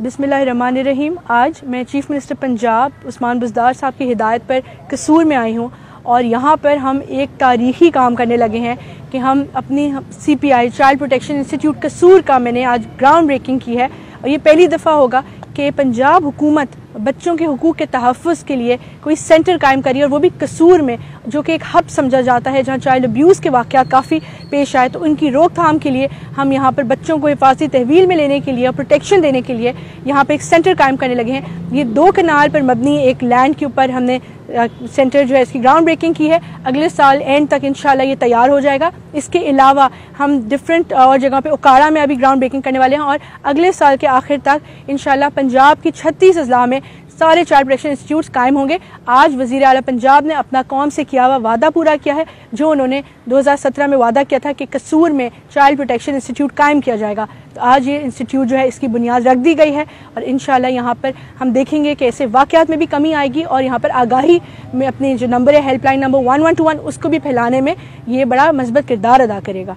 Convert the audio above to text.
बिसमीम आज मैं चीफ़ मिनिस्टर पंजाब उस्मान बुजदार साहब की हिदायत पर कसूर में आई हूँ और यहाँ पर हम एक तारीखी काम करने लगे हैं कि हम अपनी C P I child protection institute Kasur का मैंने आज ग्राउंड ब्रेकिंग की है। और ये पहली दफ़ा होगा कि पंजाब हुकूमत बच्चों के हकूक़ के तहफ़ के लिए कोई सेंटर कायम करिए और वो भी कसूर में, जो कि एक हब समझा जाता है, जहाँ चाइल्ड अब्यूज़ के वाक़ काफ़ी पेश आए तो उनकी रोकथाम के लिए हम यहाँ पर बच्चों को हिफाजती तहवील में लेने के लिए और प्रोटेक्शन देने के लिए यहाँ पर एक सेंटर कायम करने लगे हैं। ये दो कनाल पर मबनी एक लैंड के ऊपर हमने सेंटर जो है, इसकी ग्राउंड ब्रेकिंग की है। अगले साल एंड तक इंशाल्लाह ये तैयार हो जाएगा। इसके अलावा हम डिफरेंट और जगह पे उकाड़ा में अभी ग्राउंड ब्रेकिंग करने वाले हैं और अगले साल के आखिर तक इंशाल्लाह पंजाब की छत्तीस अजला में सारे चाइल्ड प्रोटेक्शन इंस्टीट्यूट कायम होंगे। आज वज़ीर अला पंजाब ने अपना कौम से किया हुआ वादा पूरा किया है, जो उन्होंने 2017 में वादा किया था कि कसूर में चाइल्ड प्रोटेक्शन इंस्टीट्यूट कायम किया जाएगा। तो आज ये इंस्टीट्यूट जो है, इसकी बुनियाद रख दी गई है और इन यहाँ पर हम देखेंगे कि ऐसे वाक़ात में भी कमी आएगी और यहाँ पर आगाही में अपनी जो नंबर है helpline number one one two one उसको भी फैलाने में ये बड़ा मज़बूत किरदार अदा करेगा।